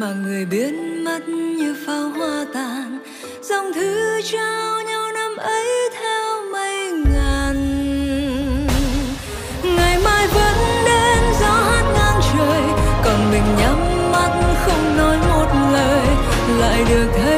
mà người biến mất như pháo hoa tàn. Dòng thứ trao nhau năm ấy theo mây ngàn. Ngày mai vẫn đến gió hát ngang trời, còn mình nhắm mắt không nói một lời, lại được thấy